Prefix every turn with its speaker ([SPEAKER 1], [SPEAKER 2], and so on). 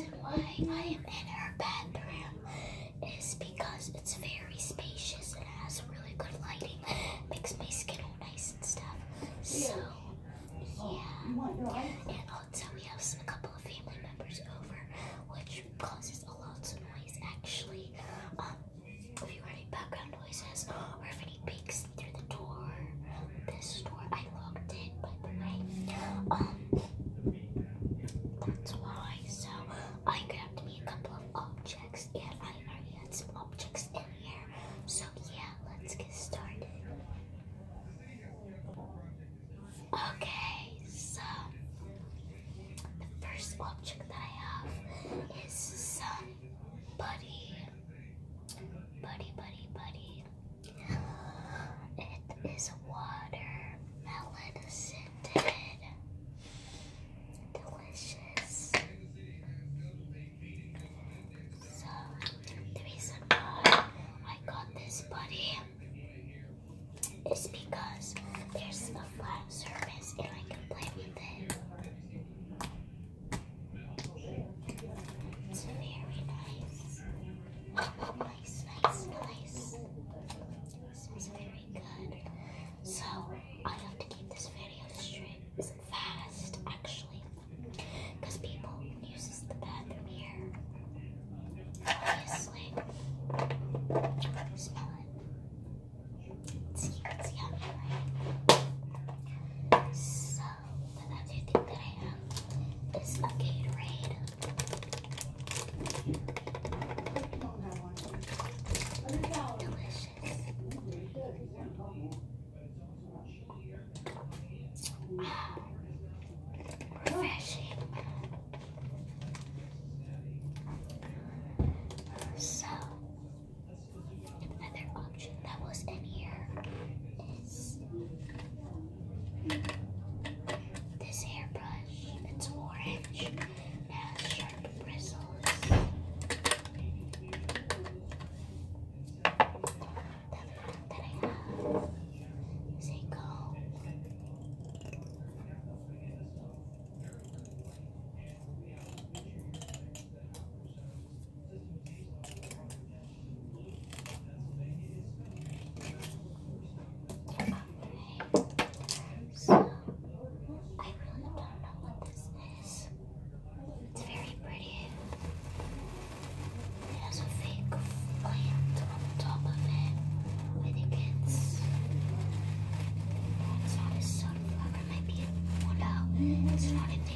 [SPEAKER 1] reason why I am in her bathroom is because it's very spacious and it has really good lighting. Makes my skin all nice and stuff. So, yeah. Thank you. It's not in there.